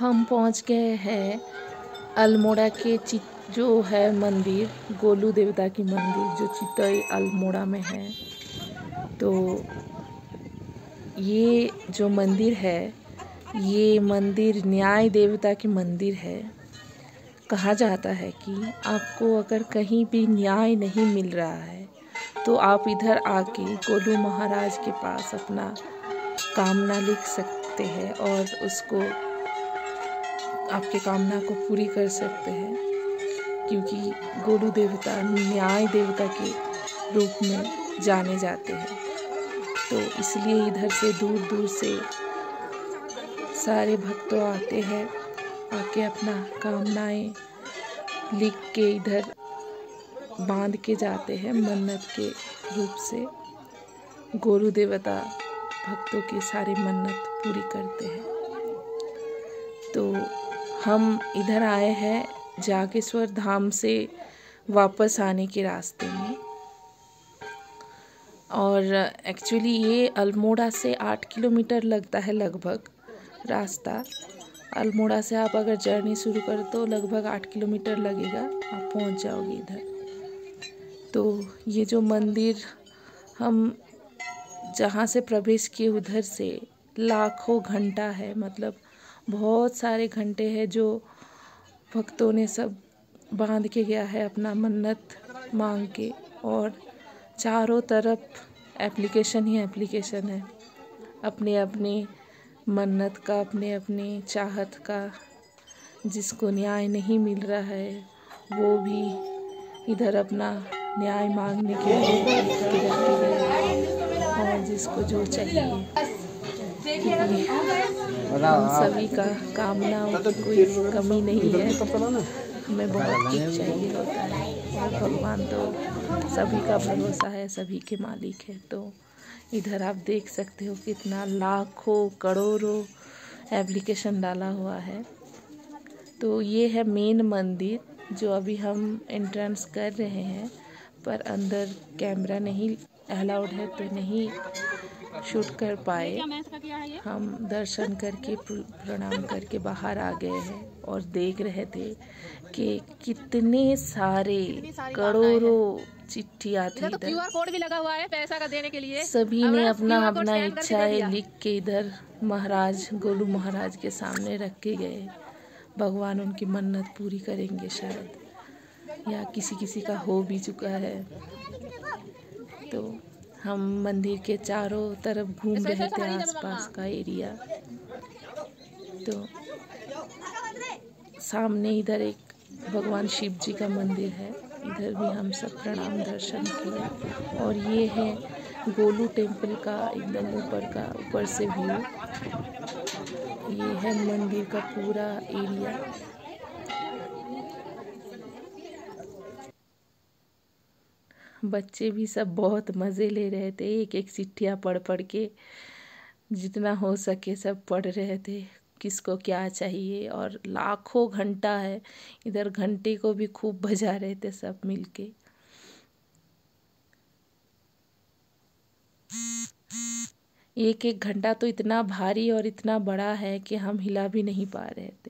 हम पहुँच गए हैं अल्मोड़ा के चित, जो है मंदिर, गोलू देवता की मंदिर, जो चितई अल्मोड़ा में है। तो ये जो मंदिर है, ये मंदिर न्याय देवता की मंदिर है। कहा जाता है कि आपको अगर कहीं भी न्याय नहीं मिल रहा है तो आप इधर आके गोलू महाराज के पास अपना कामना लिख सकते हैं और उसको आपके कामना को पूरी कर सकते हैं, क्योंकि गोलू देवता न्याय देवता के रूप में जाने जाते हैं। तो इसलिए इधर से दूर दूर से सारे भक्तों आते हैं, आके अपना कामनाएँ लिख के इधर बाँध के जाते हैं, मन्नत के रूप से। गोलू देवता भक्तों की सारी मन्नत पूरी करते हैं। तो हम इधर आए हैं जागेश्वर धाम से वापस आने के रास्ते में। और एक्चुअली ये अल्मोड़ा से आठ किलोमीटर लगता है लगभग रास्ता। अल्मोड़ा से आप अगर जर्नी शुरू कर तो लगभग आठ किलोमीटर लगेगा, आप पहुँच जाओगे इधर। तो ये जो मंदिर हम जहाँ से प्रवेश किए उधर से लाखों घंटा है मतलब बहुत सारे घंटे हैं जो भक्तों ने सब बाँध के गया है अपना मन्नत मांग के। और चारों तरफ़ एप्लीकेशन ही एप्लीकेशन है। अपने अपने मन्नत का अपने अपने चाहत का जिसको न्याय नहीं मिल रहा है वो भी इधर अपना न्याय मांगने के लिए और जिसको जो चाहिए। सभी का कामनाओं की कोई कमी नहीं है। हमें बहुत कुछ चाहिए। होता है और भगवान तो सभी का भरोसा है, सभी के मालिक है। तो इधर आप देख सकते हो कितना लाखों, करोड़ों एप्लीकेशन डाला हुआ है। तो ये है मेन मंदिर, जो अभी हम एंट्रेंस कर रहे हैं, पर अंदर कैमरा नहीं अलाउड है तो नहीं शूट कर पाए। हम दर्शन करके प्रणाम करके बाहर आ गए हैं और देख रहे थे कि कितने सारे करोड़ों चिट्ठियाँ थी तो कोड भी लगा हुआ है पैसा का देने के लिए। सभी ने अपना अपना इच्छाएँ लिख के इधर महाराज गोलू महाराज के सामने रख के गए। भगवान उनकी मन्नत पूरी करेंगे शायद। या किसी किसी का हो भी चुका है। तो हम मंदिर के चारों तरफ़ घूम रहे थे आसपास का एरिया। तो सामने इधर एक भगवान शिव जी का मंदिर है। इधर भी हम सब प्रणाम दर्शन किए। और ये है गोलू टेंपल का एकदम ऊपर का ऊपर से व्यू। ये है मंदिर का पूरा एरिया। बच्चे भी सब बहुत मज़े ले रहे थे एक एक चिट्ठियाँ पढ़ पढ़ के, जितना हो सके सब पढ़ रहे थे, किसको क्या चाहिए? और लाखों घंटा है, इधर घंटे को भी खूब बजा रहे थे सब मिलके। एक एक घंटा तो इतना भारी और इतना बड़ा है कि हम हिला भी नहीं पा रहे थे।